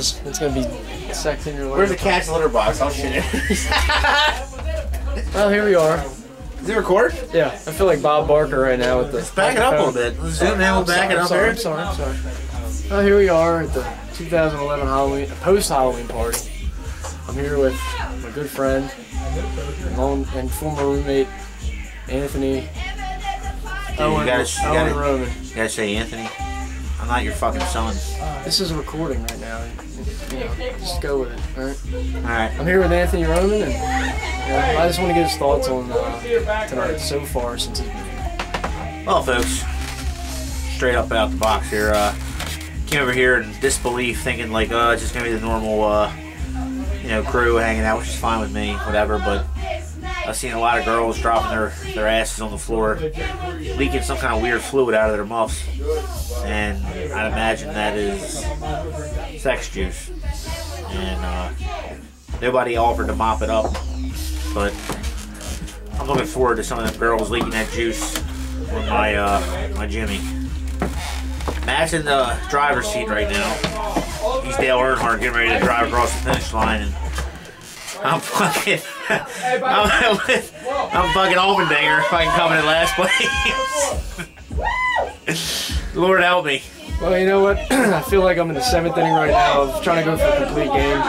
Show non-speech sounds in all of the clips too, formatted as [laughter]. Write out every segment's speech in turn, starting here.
It's gonna be sex in your Where's the litter. cat's litter box? I'll shit it. [laughs] Well, here we are. Is it record? Yeah, I feel like Bob Barker right now with the. Let's back it up a little bit. Let's zoom in. We'll I'm back sorry, it I'm up sorry, here. I'm sorry, I'm sorry. Well, here we are at the 2011 Halloween, post Halloween party. I'm here with my good friend and, long, and former roommate, Anthony. Oh, Owen, gotta- you Owen gotta- Roman. You gotta say, Anthony, I'm not your fucking son. This is a recording right now. You know, just go with it, alright? Alright. I'm here with Anthony Roman, and you know, I just want to get his thoughts on uh, tonight so far since he's been here. Well, folks, straight up out the box here. Uh, came over here in disbelief, thinking like, oh, it's just gonna be the normal, uh, you know, crew hanging out, which is fine with me, whatever. But I've seen a lot of girls dropping their their asses on the floor, leaking some kind of weird fluid out of their muffs, and I'd imagine that is sex juice. And uh, nobody offered to mop it up, but I'm looking forward to some of them girls leaking that juice on my uh, my Jimmy. Matt's in the driver's seat right now. He's Dale Earnhardt getting ready to drive across the finish line, and [laughs] [laughs] I'm fucking I'm, I'm fucking Allmendinger fucking coming in last place. Lord help me. Well, you know what? [clears throat] I feel like I'm in the seventh inning right now of trying to go for a complete game.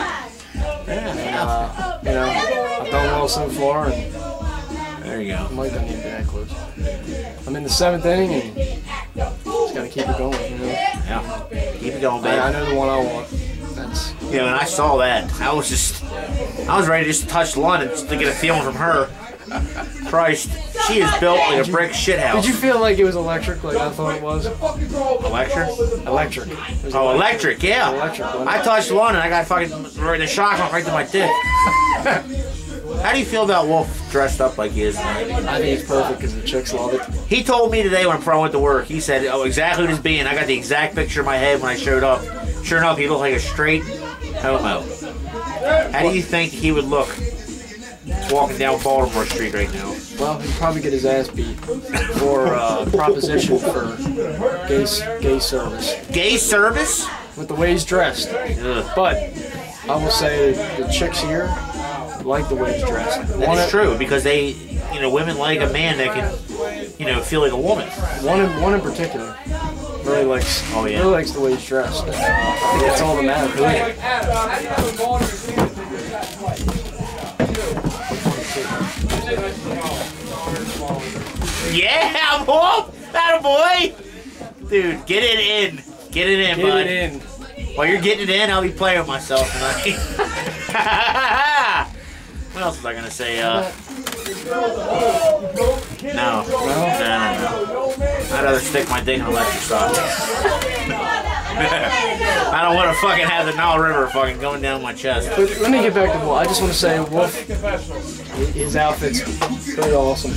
And, uh, you know, I've done well so far, and There you go. I might not even be that close. I'm in the seventh inning, and just gotta keep it going. You know, Yeah. Keep it going, I, I know the one I want. That's Yeah, when I saw that, I was just, I was ready to just to touch London just to get a feeling from her. Christ, she is built like a brick shithouse. Did you feel like it was electric, like I thought it was? Electric? Electric. Was Oh, electric, yeah. Electric, I touched one and I got fucking right the shock went right to my dick. [laughs] How do you feel about Wolf dressed up like he is tonight? I think he's perfect because the chicks love it. He told me today when I went to work. He said, "Oh, exactly what he's being." I got the exact picture in my head when I showed up. Sure enough, he looked like a straight homo. How do you think he would look walking down Baltimore Street right now? Well, he'd probably get his ass beat for uh, proposition for gay, gay service Gay service? with the way he's dressed. Ugh. But I will say the chicks here like the way he's dressed. That's true because they, you know, women like a man that can, you know, feel like a woman. one, in, one in particular really likes. Oh, yeah. Really likes the way he's dressed. I think that's all [laughs] that matters. Yeah, Wolf! That boy! Dude, get it in. Get it in, Get bud. it in. While you're getting it in, I'll be playing with myself tonight. [laughs] what else was I gonna say? Uh, I'd rather stick my dick in an electric socket. [laughs] I don't want to fucking have the Nile River fucking going down my chest. But let me get back to Wolf. I just want to say Wolf, his outfit's pretty awesome.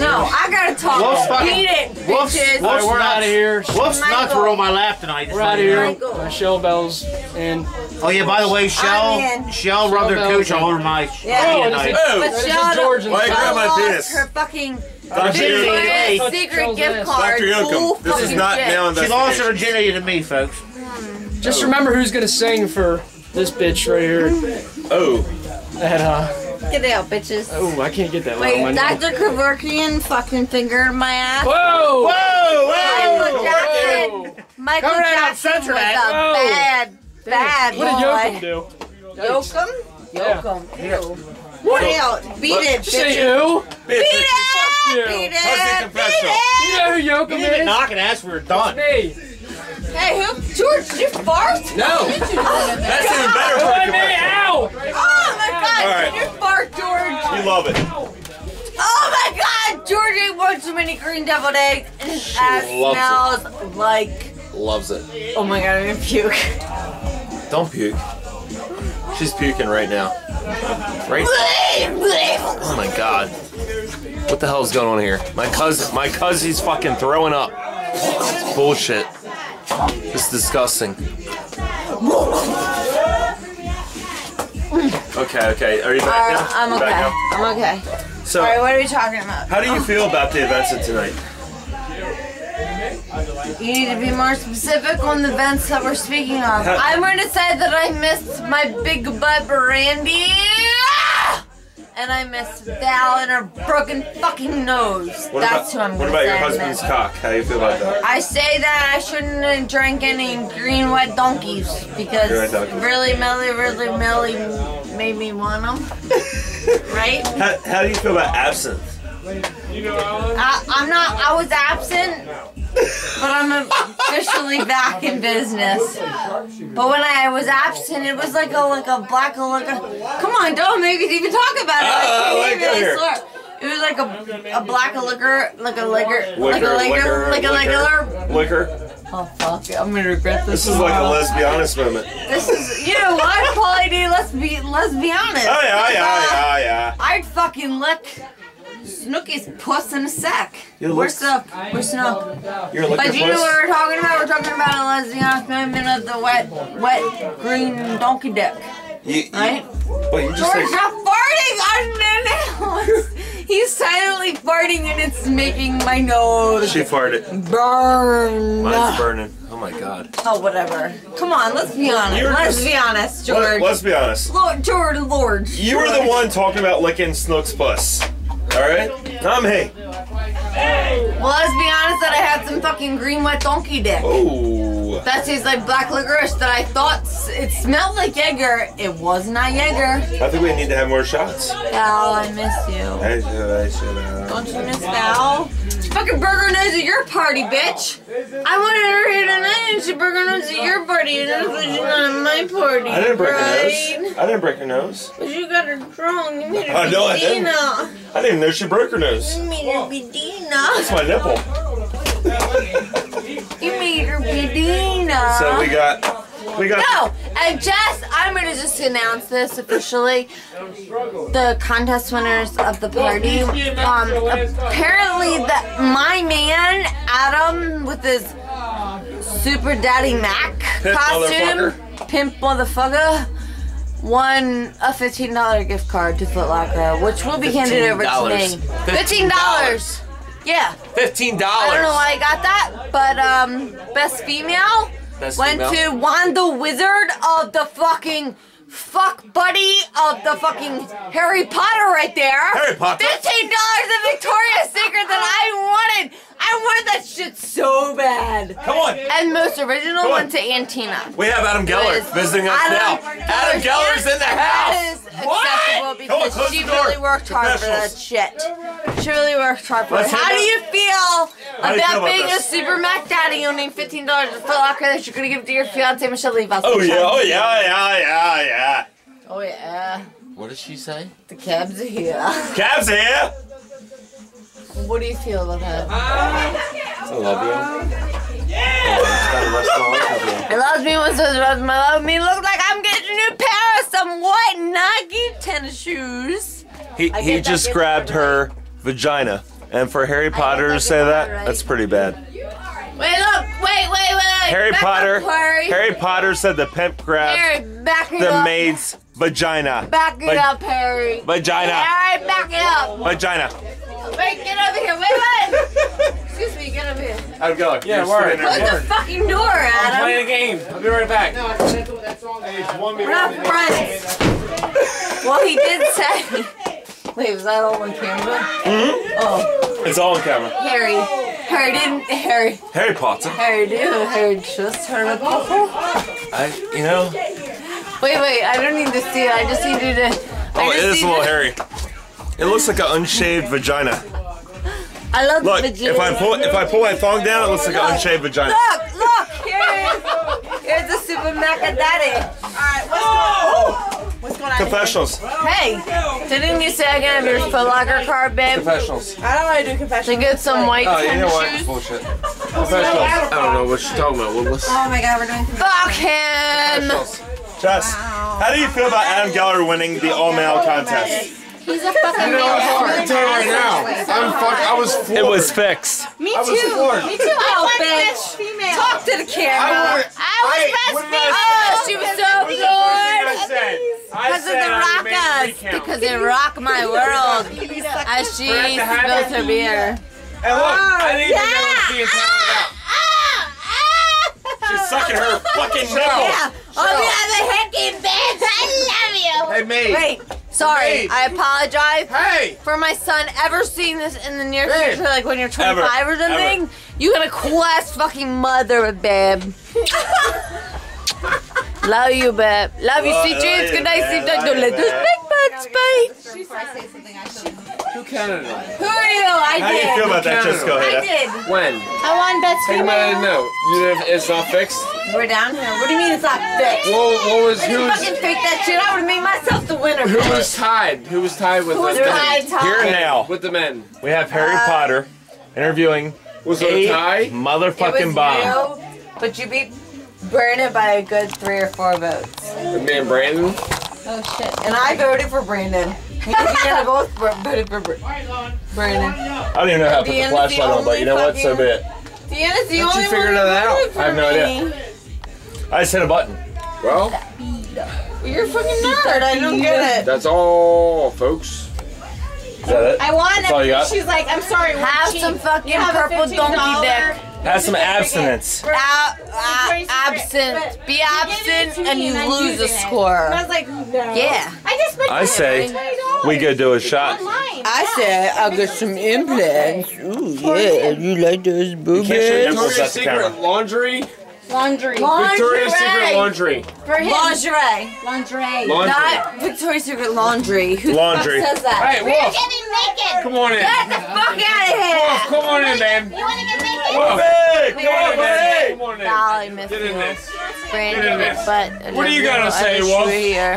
No, I gotta talk. Wolf's fucking- Beat it, Wolf's- bitches. All right, Wolf's we're nuts. out of here. Wolf's nuts were on my lap tonight. just We're out of here. know. Michael. Michelle Bell's and. Oh yeah, by the way, Shell, I'm. Shell rubbed her Shell cooch Bell's all over my Yeah. Oh, tonight. Oh, But This is Shell George and Why you Shell. grab my lost penis? her fucking Dr. Victoria's Yoakum. Touch Secret gift card. Dr. Full Yoakum, this is not shit. now She lost her virginity to me, folks. Just remember who's gonna sing for this bitch right here. Oh, At uh, Get out, bitches. oh, I can't get that. Wait, loud. My- Dr. Kevorkian fucking fingered my ass. Whoa! Whoa, Whoa! Michael whoa! Jackson. Michael Cover that up, Jackson was censor a that. Whoa. bad, bad What did Yoakum do? Yoakum? Yeah. Yoakum. Ew. What else? Beat it, Say bitches. who? bitch, Beat bitch. it! Beat How's the it! confessional? Beat You know who Yoakum You didn't is? knock and ask we were done. Me. Hey, who? George, did you fart? No, that's even better for Let me confessional. out! Oh my god, All right. did you fart, George? You love it. Oh my god, George ate one too many green deviled eggs and his ass loves smells like. Loves it. Oh my god, I'm gonna puke. Don't puke. She's puking right now. Right? Oh my god. What the hell is going on here? My cousin, my cousin's fucking throwing up. It's bullshit. It's disgusting. Okay, okay. Are you back Uh, now? I'm okay. now? I'm okay. So, Alright, what are we talking about? how do you feel about the events of tonight? You need to be more specific on the events that we're speaking of. [laughs] I'm going to say that I missed my big butt Brandy. Ah! And I missed Val and her broken fucking nose. What That's about, who I'm what going about your husband's cock? How do you feel about that? I say that I shouldn't have drank any green wet donkeys because donkeys. really Melly, really Melly made me want them. [laughs] right? How, how do you feel about absinthe? I, I'm not. I was absent, but I'm officially back in business. But when I was absent, it was like a like a black like a. Come on, don't make me even talk about it. Oh, I like can't even. here. I swear. It was like a a black liquor, like a liquor, like a Liquor, liquor, liquor, like a liquor, liquor. liquor. Oh fuck! It, I'm gonna regret this. This is like a tomorrow. lesbianist moment. This is, you know what, Paulie D? Let's be, let's be honest. Oh yeah, Uh, yeah, yeah, yeah. I'd fucking lick Snooki's puss in a sec. We're Snook? Where's Snook? You're But you know what we're talking about? We're talking about a lesbian moment of the wet, wet green donkey dick, You, right? but you just George, like, farting unannounced. [laughs] He's silently farting and it's making my nose she farted. burn. Mine's burning. Oh my god. Oh, whatever. Come on, let's be honest. You're let's just- be honest, Let, George. let's be honest. Lord, George, Lord. You were the one talking about licking Snook's puss. Alright? Not me. Well, let's be honest that I had some fucking green wet donkey dick. Oh. That tastes like black licorice that I thought s- it smelled like Jaeger. It was not Jaeger. I think we need to have more shots. Val, I miss you. I should, I should, uh, Don't you miss Val? Fucking burger nose at your party, bitch. I wanted her here tonight and she burger nose at your party and that's she's not at my party. I didn't break right? her nose. I didn't break her nose. But you got her drunk. You made [laughs] her I know I didn't. Dina. I didn't even know she broke her nose. You made her be Dina. It's my nipple. You made her be Dina. So we got, we got. No, and Jess, I'm gonna just announce this officially. The contest winners of the party. Um, apparently that my man Adam with his Super Daddy Mac Pimp costume, pimp motherfucker, won a fifteen dollar gift card to Foot Locker, which will be handed over to me. Fifteen dollars. Yeah. Fifteen dollars. I don't know why I got that, but um, best female Best went female? to Wanda Wizard of the fucking fuck buddy of the fucking Harry Potter right there. Harry Potter? Fifteen dollars of Victoria's Secret that I wanted. I wanted that shit so bad. Come on. And most original Come on. went to Antina. We have Adam Geller visiting us Adam now. Adam Geller's in the house. is acceptable Come on, because close she the door. really worked hard for that shit. She really worked hard for it. Let's How do you feel do you feel about about being a super Mac daddy owning fifteen dollars at Foot Locker that you're gonna give to your fiance Michelle Levi? Oh yeah, oh yeah, oh, yeah, oh, yeah, oh, yeah. Oh yeah. What did she say? The cabs are here. Cab's are here. What do you feel about that? Um, I love you. Spend the rest of my life with you. It loves me when says loves my love me. Look like I'm getting a new pair of some white Nike tennis shoes. He he just grabbed card, her vagina, and for Harry Potter to say that, right? that's pretty bad. Wait, look, wait, wait, wait. Harry Back Potter. Up, Harry. Harry Potter said the pimp grabbed Harry, back it the up. maid's vagina. Back it Va- up, Harry. Vagina. Harry, back it up. Vagina. Wait, get over here. Wait, wait. Excuse me, get over here. Adam Geller. Yeah, you're word. sitting there. Close the fucking door, Adam. I'm playing a game. I'll be right back. No, I that's all. We're not friends. Well, he did say. [laughs] Wait, was that all on camera? Mm-hmm. Oh, It's all on camera. Harry. Harry didn't. Harry. Harry Potter. Harry did. Harry just turned a couple. I, you know, Wait, wait. I don't need to see it. I just need you to. I oh, it just is a little hairy. It looks like an unshaved vagina. I love Look, the if I pull if I pull my thong down, it looks like an unshaved vagina. Look, look, here it is. Here's the Super Mecha Daddy. Alright, what's going on? Oh! What's going on? Confessionals. Hey, didn't you say I can have your Foot Locker card, babe? Professionals. I don't want to do confession. To get some white Oh, you know tennis what? shoes? Bullshit. Professionals. I don't know what she's talking about. What was? Oh my god, we're doing Fuck him! Confessionals. Jess, how do you feel about Adam Geller winning the all male contest? He's a fucking You know, I'm man. tell you right now. I'm fuck. I was floored. It was fixed. Me I was too. floored. Me too. Oh, I bitch. best female. Talk to the I camera. would- I was I- best what did I female. Oh, she was so What was the first thing I good. said? I Because of the I would rockers. Because they rock my world. [laughs] As she For it to happen. spills her beer. And look, I didn't even know it was yeah. being counted out. Ah! She's sucking her fucking nipple. [laughs] Yeah. Oh, we have a heckin' bitch. I love you. Hey, me. Wait. Sorry. Hey. I apologize. Hey. For my son ever seeing this in the near Hey. future, like when you're 25 Ever. or something, you got a cool ass fucking mother, babe. [laughs] Love you, babe. Love you, Oh, sweet love dreams. you, Good night, babe. sleep tight. Love Don't you, let those babe. big butts bite. Who counted it? Who are you? I How do you did. feel about that, Jessica? I did. When? I won best Hey, man, no. You didn't, it's not fixed? We're down here. What do you mean it's not fixed? Well, what was, who didn't was, fucking fake that shit. I would have made myself the winner. who was tied? Who was tied with Who was the men? tied, Here now, With the men. we have Harry uh, Potter interviewing Was it a a tie? It motherfucking was bomb. you, but you beat Brandon by a good three or four votes. With me and Brandon? Oh shit! And I voted for Brandon. Me and Deanna both vo- voted for Br- Brandon. I don't even know how to put the Deanna's flashlight the on, but you know what? So be it. Deanna's the How'd you only figure one that who out? I have no idea. I just hit a button. Well, Well, You're a fucking nerd. I don't get it. that's all, folks. Is that it? I won. That's all you got? She's like, I'm sorry. we're Have cheap. some fucking You have purple donkey dick. Have some abstinence. Ab- uh, absent. Be you gave it absent and you lose a score. I was like, no. Yeah. I just spent I say $20 we go do a shot. I said I got some implants. Ooh, yeah. You like those You can't show boobies? your Victoria's at the camera. Secret laundry? Laundry. Victoria's Secret laundry. For him. Lingerie. Lingerie. Laundry. Not Victoria's Secret laundry. Who the Laundry. fuck says that? Hey, We're Wolf, getting naked. come on in. Get the fuck out of Wolf, here! come on in, man. You want to get naked? Wolf, Hey, come on, man. Come on in. Golly, Miss Get in Wolf. this. Brandon, Get in this. but What are you gonna say, Wolf?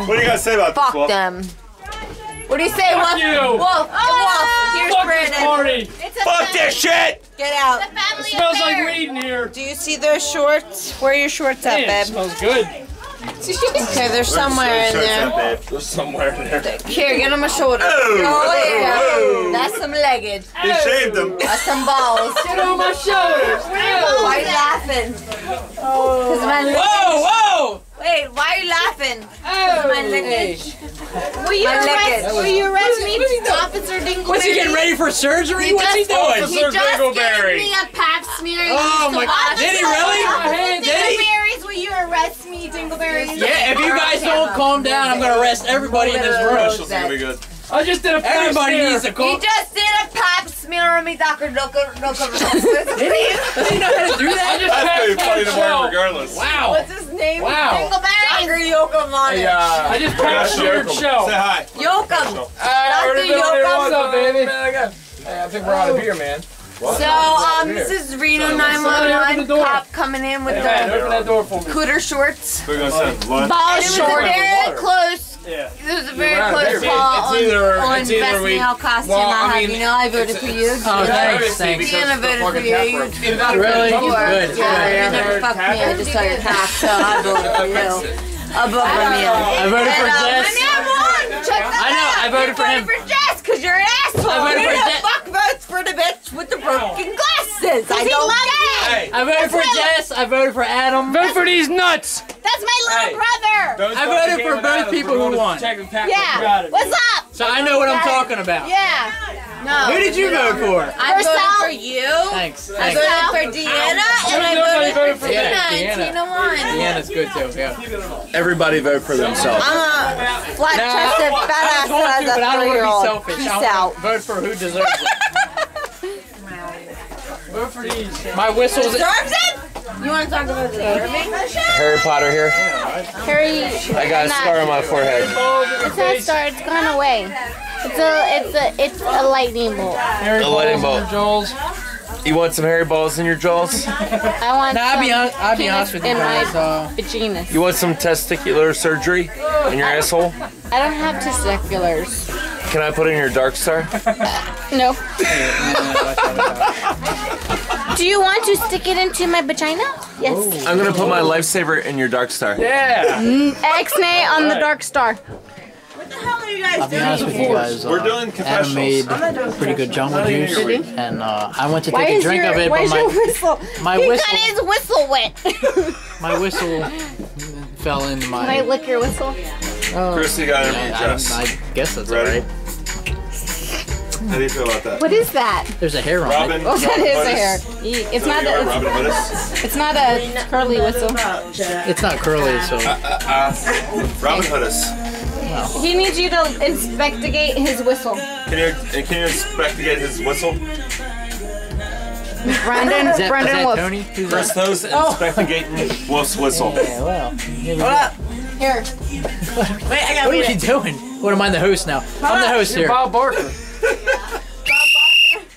What do you got to say about this, Wolf? Fuck them. What do you say, Wolf? you. Wolf, Wolf, oh, here's Fuck this Brandon. party. It's a Fuck fam- this shit! Get out. It Smells affair. like weed in here. Do you see those shorts? Where are your shorts at, Man, it babe? smells good. Okay, they're somewhere in there. There's somewhere in there. Here, get on my shoulder. Oh, Oh, yeah. That's some legged. He shaved them. That's some balls. Get on my shoulders. Why are you laughing? Cause my leg- Whoa, whoa. Wait, why are you laughing? Oh. My lickage. Will you My arrest, lickage. will you arrest me, Officer Dingleberry? What's he getting ready for surgery? What's he just- doing? He just Dingleberry. gave me a pap smear. Oh my god, did he really? Hey, Did he? Dingleberries, will you arrest me, Dingleberries? Yeah, if you guys don't calm down, I'm gonna arrest everybody in this room. be good. I just did a pap Everybody smear. needs to He just did a pap smear on me, Doctor Loco. Loco. Did he? Does he know how to do I just That's gonna funny my tomorrow show. regardless. Wow. What's his name? Wow. Dingleberry. Dr. Yoakum on Hey, it. uh, I just passed your Say show. hi. Yoakum. Dr. Yoakum. What's up, baby? Hey, I think we're out of here, man. So, um, this is Reno 911 cop coming in with Hey, man, the open that door for me. cooter shorts. We're gonna send lunch. Ball Water. short. Very close. Yeah. There was a very Wow, close there- call it's either- on, on it's either best we- male costume. well, I I have. mean, you know, I voted it's- for you. Oh, You thanks, know, thanks. Deanna voted for you. You Really? voted Good, for good, Yeah, good. you never fucked me. I just saw your cock, so I voted for [laughs] you. Above Ramil. Uh, I voted for Jess. My man won. Check that I know. I voted for him. voted for Jess because you're an asshole. I voted for Jess. Fuck for the bitch with the broken glasses? I don't loves get it. Hey, I voted for Jess. I voted for Adam. vote for these nuts. That's my little Hey. brother. Don't I voted the for both without people who going won. check the pack. Yeah. What's up? So I know what I'm talking about. Yeah. No. Who did you vote for? I voted for you. Thanks. I Thanks. voted for Deanna, and I Nobody voted voted for for Tina, Deanna. and Deanna. Tina won. Deanna's good too. Yeah. Everybody vote for themselves. I'm uh, a flat-chested, fat-ass, was going that to, has but a I three-year-old. selfish. Peace I out. to vote for who deserves it. Vote for these. My whistle's. Deserves it? You want to talk about the Irving? Harry Potter here. Harry, I got a scar on my forehead. it's not a star. It's gone away. It's a, it's a, it's a lightning bolt. Harry A lightning bolt. and Joel's. You want some Harry balls in your jaws? I want. Nah, I'll be, some I'll be penis honest with you in my Uh, vaginas. You want some testicular surgery in your asshole? I don't have testiculars. Can I put in your dark star? No. Do you want to stick it into my vagina? Yes. I'm gonna put my lifesaver in your dark star. Yeah. X-nay on the dark star. What the hell are you guys I'll be doing? honest with you guys. Uh, We're doing Adam made confessionals. pretty good jungle juice, and uh, I went to take Why a drink your, of it, but is your my whistle? my he whistle his whistle wet. [laughs] my whistle fell into Can I my. lick your whistle? Christy got I, an I. I guess that's Ready? alright. How do you feel about that? What is that? There's a hair on Robin. it. Oh, that Robin is a hair. It's So not you are a. Robin Hoodis. It's not a curly whistle. It's not curly, so uh, uh, uh, Robin Hoodis. He needs you to investigate his whistle. Can you can you investigate his whistle? [laughs] Brendan, is that, is Brendan that Wolf. Tony? Who's that? Christos oh. investigating Wolf's whistle. Yeah, well. here we Hold up. Here. [laughs] Wait, I got What are you doing? What am I the host now? I'm the host here. Bob Barker.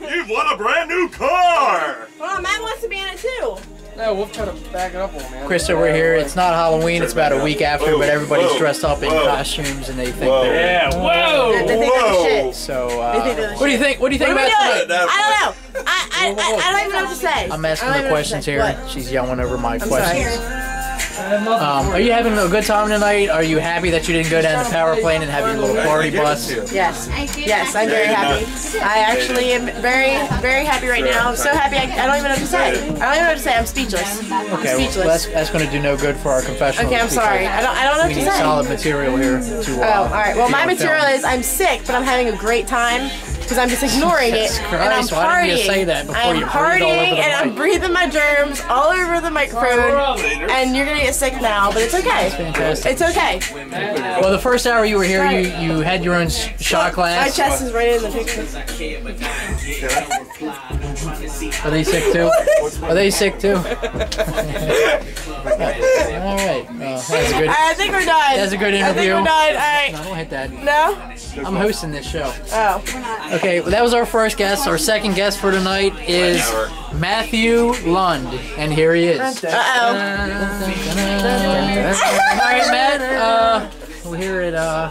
You've won a brand new car. Hold on, Matt wants to be in it too. No, we'll try to back it up on man. Krista, we're here. It's not Halloween. It's about a week after, but everybody's Whoa, dressed up in whoa. costumes and they think they're. Yeah, whoa! They they're Whoa. So, uh, think they're the what do you think? What do you think What are we about doing? tonight? I don't know. I, I, I, I don't even know what to say. I'm asking the even know what to questions here. What? She's yelling over my I'm questions. sorry. Um, are you having a good time tonight? Are you happy that you didn't go down to Power Plant and have your little party bus? Yes. Yes, I'm very happy. I actually am very, very happy right now. I'm so happy. I, I don't even know what to say. I don't even know what to say. I'm speechless. I'm Okay, well, that's, speechless. that's going to do no good for our confessional. Okay, I'm sorry. I don't, I don't know what to need say. solid material here to. Oh, Uh, all right. Well, my material is I'm sick, but I'm having a great time because I'm just ignoring it. Jesus and I'm Christ, why didn't partying. you say that before I'm you breathed all over partying the and I'm breathing my germs all over the microphone. And you're gonna get sick now, but it's okay. Fantastic. It's okay. Well, the first hour you were here, you, you had your own sh- shot My chest is right in the picture. Are they sick too? Are they sick too? [laughs] All right. Well, that's a good. I think we're done. That's a good I think interview. we're done. All right. No, don't hit that. No? I'm hosting this show. Oh. Okay, well, that was our first guest. Our second guest for tonight is Matthew Lund, and here he is. Uh-oh. All right, Matt. Uh, we're here at uh,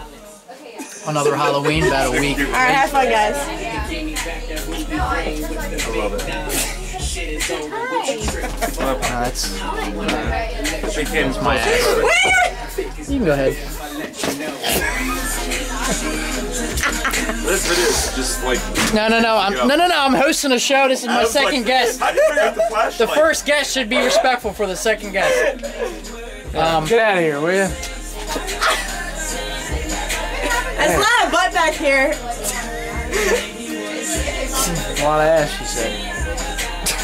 another Halloween, about a week. All right, have fun, guys. Uh, that's Became my ass. You can go ahead. This video is just like. No, no, no. I'm no, no, no. I'm hosting a show. This is my second guest. You forget the? The first guest should be respectful for the second guest. Um, Get out of here, will you? There's a lot of butt back here. A lot of ass, she said.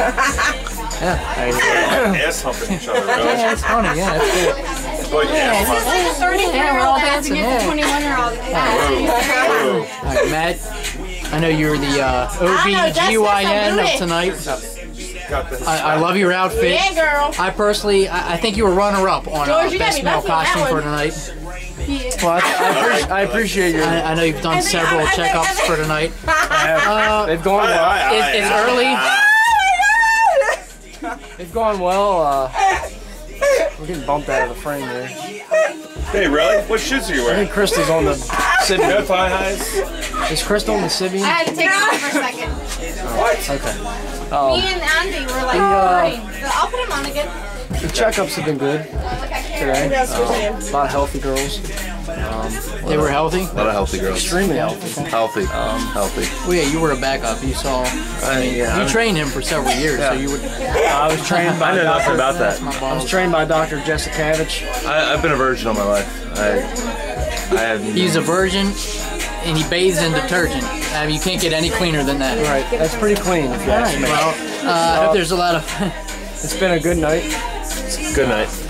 [laughs] yeah, I ass humping each other. yeah, Really. that's funny. Yeah, that's cool. Well, yeah, come on. 34 Yeah, we're all dancing. If Yeah. the 21 year old Whoa. All right, Matt. I know you're the uh, I know, that's- that's OBGYN of I do it. tonight. I, I love your outfit. Yeah, girl. I personally, I, I think you were runner-up on uh, George, you best me male buzzing on that costume for tonight. Well, I, I, appreciate, I appreciate your. I, I know you've done several checkups for tonight. [laughs] Uh, they've gone Aye, well. aye, Is, aye, is aye. early? They've gone well. Uh, we're getting bumped out of the frame here. Hey, really? What shoes are you wearing? I wearing? think Crystal's on the You have Sybian. thigh highs? Is Crystal on the Sybian? I had to take it off for a second. What? Okay. Me Um, and Andy were like, The, uh, partying. So I'll put him on again. the checkups have been good today. That's what Um, I'm a lot of healthy girls. Um, they were healthy. A lot of healthy girls. Extremely healthy. Healthy. Um, healthy. Well, yeah, you were a backup. You saw. I mean, yeah. You uh, trained him for several years, so you would. I was trained [laughs] by I know nothing Dr. about that. I was trained by Dr. Jessicavich. I, I've been a virgin all my life. I, I have. He's a virgin, and he bathes in detergent. I mean, you can't get any cleaner than that. Right. That's pretty clean. If you ask me. Well, uh, I hope there's a lot of. It's been a good night. Good night. [laughs]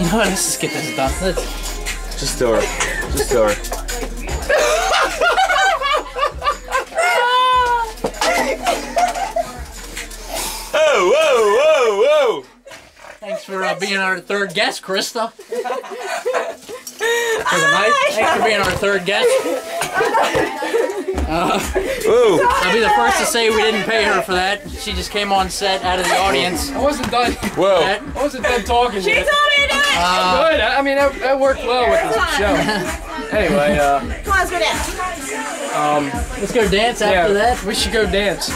You know what? Let's just get this done. Let's, Just do her. Just do her. Oh, whoa, whoa, whoa! thanks for uh, being our third guest, Krista. For the night. Thanks for being our third guest. Whoa! I'll be the first to say we didn't pay her for that. She just came on set out of the audience. I wasn't done. Whoa! That- I wasn't done talking She yet. Told me to do it. Uh, Good. I I mean, it, that worked well with the show. Anyway, uh, Come on, let's go down. let's go dance after yeah, that. we should go dance.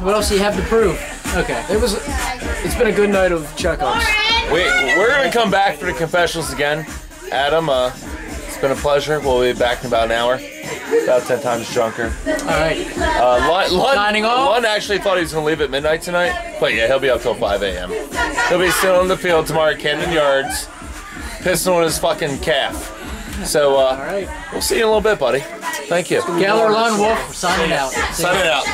What else do you have to prove? Okay. It was. It's been a good night of checkups. Wait, we're gonna come back for the confessionals again. Adam, uh, it's been a pleasure. We'll be back in about an hour. About ten times drunker. All right. Uh, Signing off? Lund actually thought he was gonna leave at midnight tonight, but yeah, he'll be up till 5 a.m. He'll be still on the field tomorrow at Camden Yards, pissing on his fucking calf. So, uh, right. we'll see you in a little bit, buddy. Thank you. Geller Lund Wolf signing out. Sign it out.